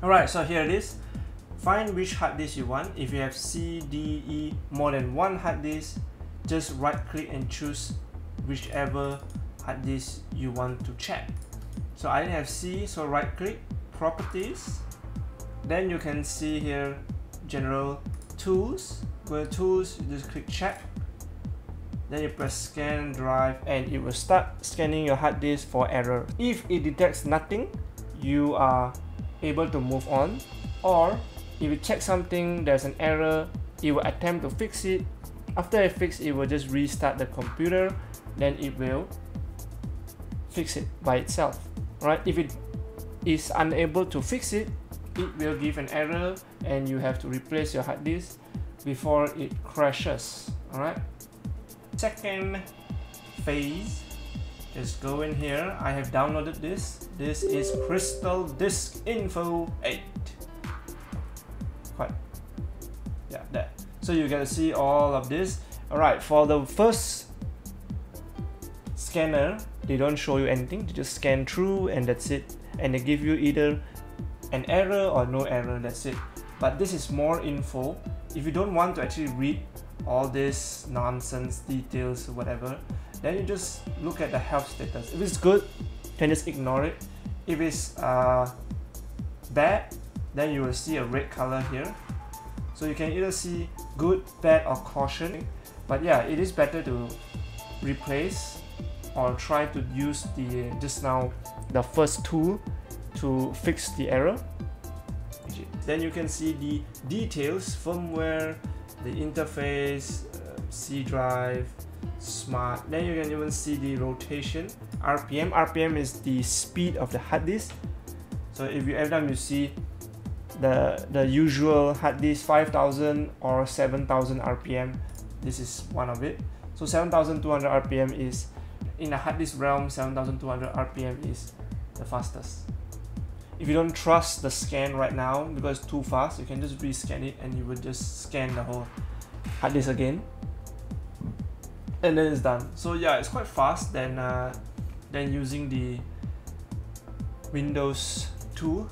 Alright, so here it is. Find which hard disk you want. If you have C, D, E, more than one hard disk, just right click and choose whichever hard disk you want to check. So I have C, so right click, properties. Then you can see here, general tools. Go to tools, you just click check. Then you press scan drive and it will start scanning your hard disk for error. If it detects nothing, you are able to move on or if you check something there's an error it will attempt to fix it. After it fix it will just restart the computer then it will fix it by itself right? If it is unable to fix it it will give an error and you have to replace your hard disk before it crashes all right second phase just go in here. I have downloaded this. This is CrystalDiskInfo 8 quite yeah that so you to see all of this. All right for the first scanner they don't show you anything. They just scan through and that's it. And they give you either an error or no error that's it. But this is more info. If you don't want to actually read all this nonsense details whatever then you just look at the health status. If it's good you can just ignore it. If it's uh, bad then you will see a red color here. So you can either see good bad or caution. But yeah it is better to replace or try to use the just now the first tool to fix the error. Then you can see the details firmware the interface uh, C drive smart. Then you can even see the rotation. Rpm rpm is the speed of the hard disk. So if you every time you see the the usual hard disk 5000 or 7000 rpm this is one of it. So 7200 rpm is in the hard disk realm 7200 rpm is the fastest. If you don't trust the scan right now because it's too fast you can just rescan it and you would just scan the whole hard disk again and then it's done. So yeah it's quite fast than uh, than using the Windows tool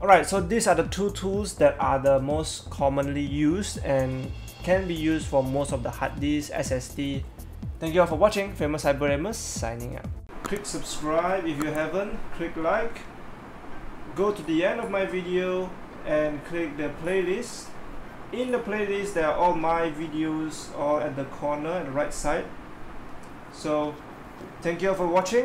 alright so these are the two tools that are the most commonly used and can be used for most of the hard disk SSD thank you all for watching. Famous cyber signing out. Click subscribe if you haven't. Click like. Go to the end of my video and click the playlist in the playlist there are all my videos all at the corner at the right side. So thank you all for watching